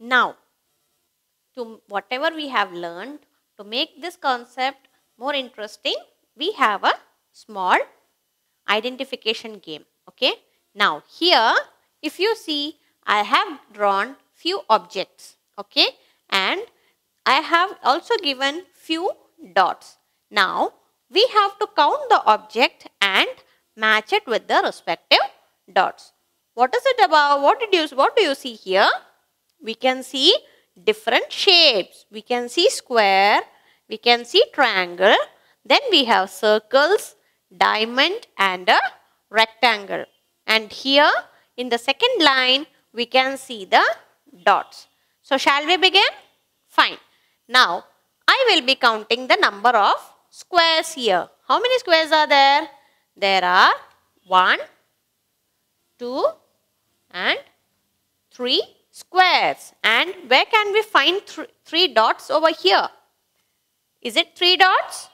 Now, to whatever we have learned, to make this concept more interesting, we have a small identification game. Okay. Now, here, if you see, I have drawn few objects. Okay. And I have also given few dots. Now, we have to count the object and match it with the respective dots. What is it about? What did you, what do you see here? We can see different shapes. We can see square, we can see triangle, then we have circles, diamond and a rectangle. And here in the second line, we can see the dots. So shall we begin? Fine. Now, I will be counting the number of squares here. How many squares are there? There are 1, 2 and 3 squares. And where can we find th 3 dots over here? Is it 3 dots?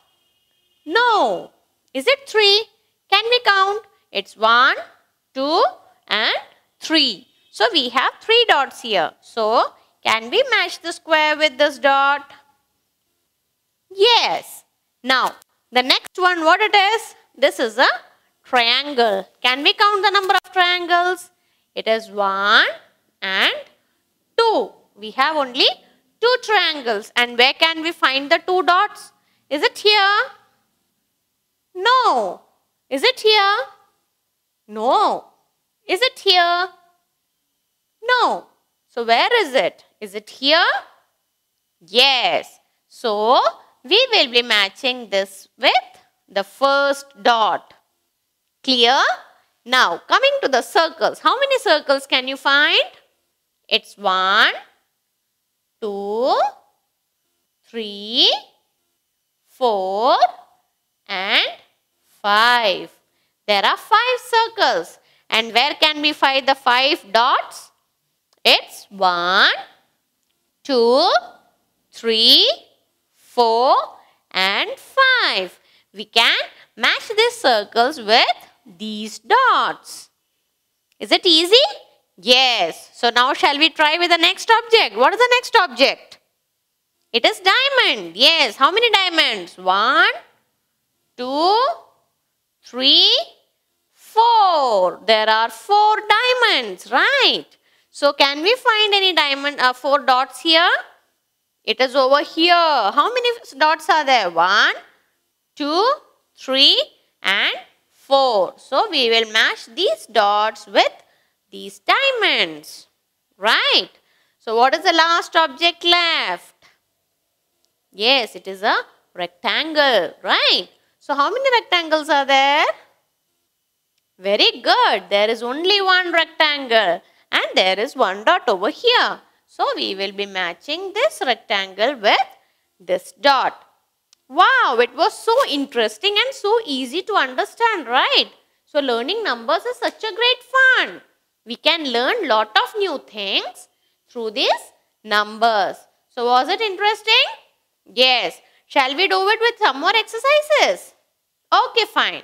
No. Is it 3? Can we count? It's 1, 2 and 3. So we have 3 dots here. So can we match the square with this dot? Yes. Now the next one what it is? This is a triangle. Can we count the number of triangles? It is 1 and 2. We have only 2 triangles. And where can we find the 2 dots? Is it here? No. Is it here? No. Is it here? No. So where is it? Is it here? Yes. So we will be matching this with the first dot. Clear? Now coming to the circles. How many circles can you find? It's one, two, three, four, and 5. There are 5 circles. And where can we find the 5 dots? It's 1, 2, 3, 4 and 5. We can match these circles with these dots. Is it easy? Yes. So now shall we try with the next object? What is the next object? It is diamond. Yes. How many diamonds? One, two, three, four. There are four diamonds, right? So can we find any diamond, uh, four dots here? It is over here. How many dots are there? One, two, three and four. So we will match these dots with these diamonds, right? So what is the last object left? Yes, it is a rectangle, right? So how many rectangles are there? Very good. There is only one rectangle and there is one dot over here. So we will be matching this rectangle with this dot. Wow, it was so interesting and so easy to understand, right? So learning numbers is such a great fun. We can learn lot of new things through these numbers. So was it interesting? Yes. Shall we do it with some more exercises? Okay, fine.